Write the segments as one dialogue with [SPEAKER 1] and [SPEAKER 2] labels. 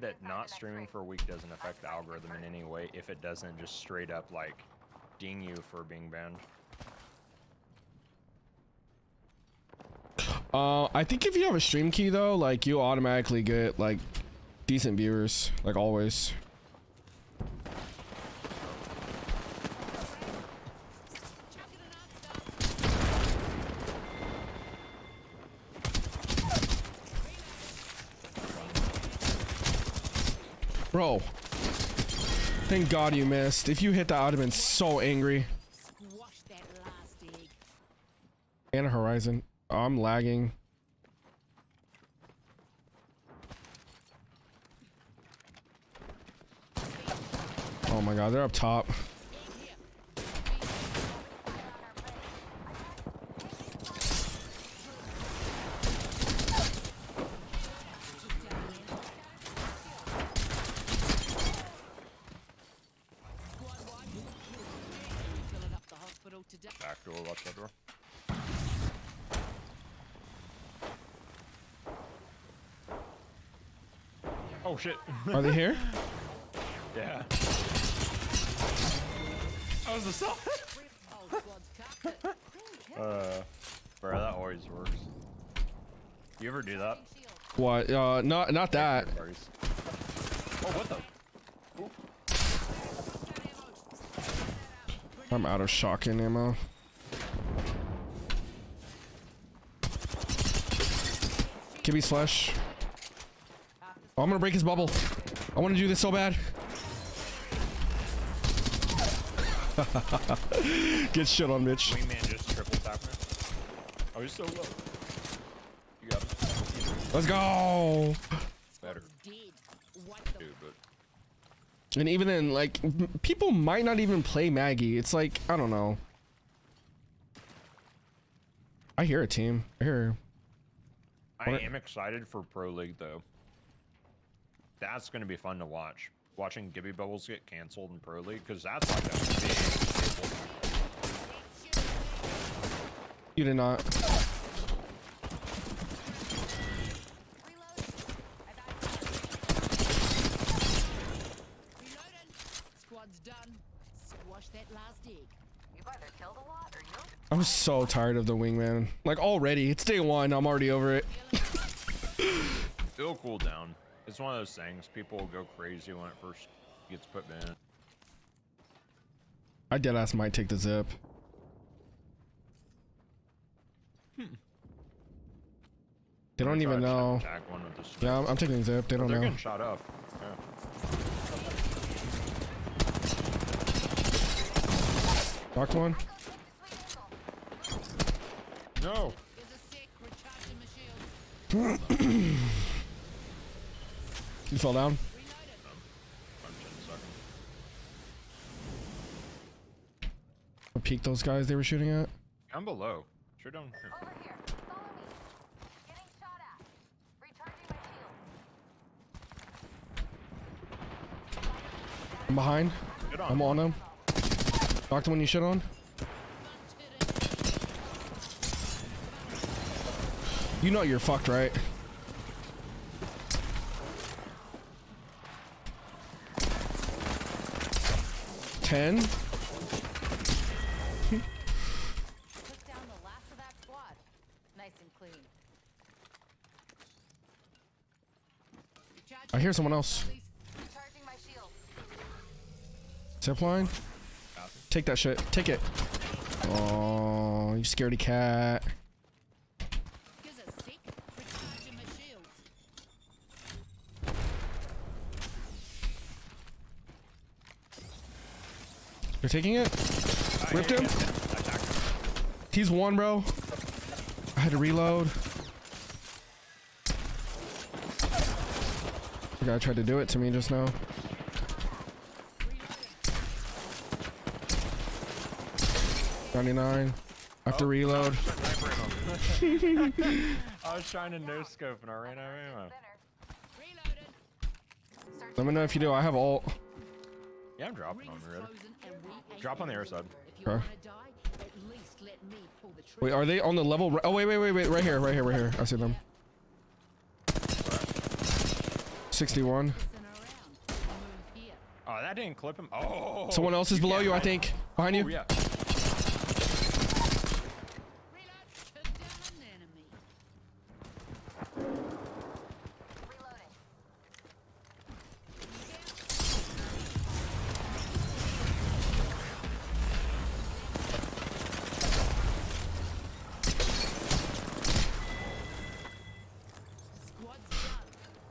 [SPEAKER 1] that not streaming for a week doesn't affect the algorithm in any way if it doesn't just straight up like ding you for being banned.
[SPEAKER 2] Uh, I think if you have a stream key though, like you automatically get like decent viewers, like always. Bro. Thank God you missed. If you hit that, I'd have been so angry. And a horizon. Oh, I'm lagging. Oh my god, they're up top.
[SPEAKER 1] Back door, watch that door. Oh shit.
[SPEAKER 2] Are they here?
[SPEAKER 1] yeah. That was the song.
[SPEAKER 3] Whole squad's cocked it.
[SPEAKER 1] Uh, bro, that always works. You ever do that?
[SPEAKER 2] What? Uh, not not that.
[SPEAKER 1] Oh, what the?
[SPEAKER 2] I'm out of shotgun ammo. Gibby's flesh. Oh, I'm gonna break his bubble. I want to do this so bad. Get shit on, Mitch.
[SPEAKER 1] Wingman just triple tapped me. Oh, so low. You got.
[SPEAKER 2] Let's go.
[SPEAKER 1] Better,
[SPEAKER 3] Dead. What the
[SPEAKER 1] dude, but
[SPEAKER 2] And even then, like, people might not even play Maggie. It's like, I don't know. I hear a team. I hear.
[SPEAKER 1] I
[SPEAKER 2] What-
[SPEAKER 1] am excited for Pro League though. That's gonna be fun to watch. Watching Gibby Bubbles get canceled in Pro League because that's like a big.
[SPEAKER 2] You did not. I'm so tired of the wingman. Like already, it's day one. I'm already over it.
[SPEAKER 1] It'll cool down. It's one of those things. People will go crazy when it first gets put in.
[SPEAKER 2] I dead ass might take the zip. Hmm. They don't even know.
[SPEAKER 1] Attack one with the.
[SPEAKER 2] Yeah, I'm, I'm taking the zip. They don't
[SPEAKER 1] They're
[SPEAKER 2] know.
[SPEAKER 1] getting shot up. Yeah.
[SPEAKER 2] Knocked one.
[SPEAKER 1] No.
[SPEAKER 3] There's a sec. Recharging my shield.
[SPEAKER 2] You fell down.
[SPEAKER 3] Reloading.
[SPEAKER 1] Punch in a second.
[SPEAKER 2] I peeked those guys they were shooting at.
[SPEAKER 1] I'm below. Sure down here.
[SPEAKER 4] over here. Follow me. Getting shot at. Recharging my shield.
[SPEAKER 2] I'm behind.
[SPEAKER 1] On.
[SPEAKER 2] I'm on them. Knocked the one you shit on. You know you're fucked, right? Ten.
[SPEAKER 4] Nice and clean.
[SPEAKER 2] I hear someone else. Zipline. Take that shit. Take it. Oh, you scaredy cat. You're taking it? Ripped him? He's one, bro. I had to reload. The guy tried to do it to me just now. Ninety-nine. I have to oh. reload.
[SPEAKER 1] I was trying to no scope and I ran out of ammo.
[SPEAKER 4] Center.
[SPEAKER 3] Reloading.
[SPEAKER 2] Let me know if you do. I have ult.
[SPEAKER 1] Yeah, I'm dropping on the red.
[SPEAKER 3] closing and we ain't
[SPEAKER 1] Drop on the
[SPEAKER 3] getting
[SPEAKER 1] other side.
[SPEAKER 2] Okay.
[SPEAKER 3] wanna die, at least let me pull the trigger.
[SPEAKER 2] Wait, are they on the level? Oh, wait, wait, wait, wait. Right here, right here, right here. I see them. 61.
[SPEAKER 3] Listen around. Move here.
[SPEAKER 1] Oh, that didn't clip him. Oh.
[SPEAKER 2] Someone else is below
[SPEAKER 1] can't
[SPEAKER 2] you, I think. Behind
[SPEAKER 1] Oh,
[SPEAKER 2] you.
[SPEAKER 1] yeah.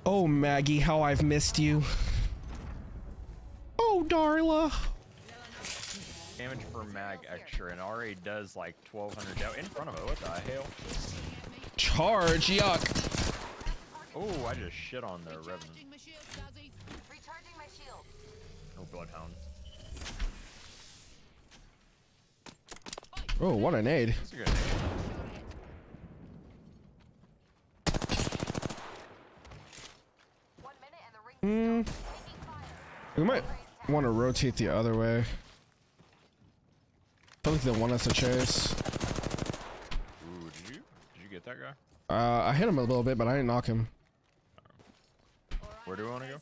[SPEAKER 2] Oh, Maggie, how I've missed you. Oh, Darla.
[SPEAKER 1] Damage per mag extra, and RA does like 1200 down in front of it. What the hell?
[SPEAKER 2] Charge, yuck.
[SPEAKER 1] Oh, I just shit on the Revenant.
[SPEAKER 3] Recharging my shield, Dazzy.
[SPEAKER 4] Recharging my shield.
[SPEAKER 1] Oh, Bloodhound.
[SPEAKER 2] Oh, what a nade.
[SPEAKER 1] That's a good name.
[SPEAKER 4] One minute and the ring's taking fire.
[SPEAKER 2] we might want to rotate the other way. I like they want us to chase.
[SPEAKER 1] Ooh, did you did you get that guy?
[SPEAKER 2] Uh, I hit him a little bit, but I didn't knock him.
[SPEAKER 1] Where do we want to go?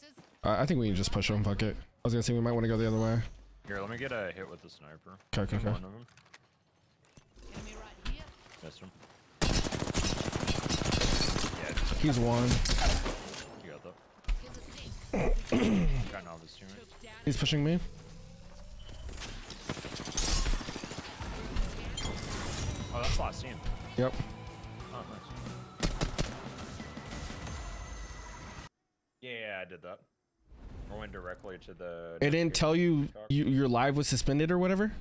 [SPEAKER 2] Uh, I think we can just push him. Fuck it. I was gonna say we might want to go the other way.
[SPEAKER 1] Here, let me get a hit with the sniper.
[SPEAKER 2] Okay, okay, okay.
[SPEAKER 1] One of them.
[SPEAKER 3] Enemy right here.
[SPEAKER 1] Missed him. Yeah,
[SPEAKER 2] He's one. He's pushing me.
[SPEAKER 1] Oh, that's last seen.
[SPEAKER 2] Yep.
[SPEAKER 1] Oh, nice. Yeah, I did that. I went directly to the.
[SPEAKER 2] It didn't tell you, you your live was suspended or whatever.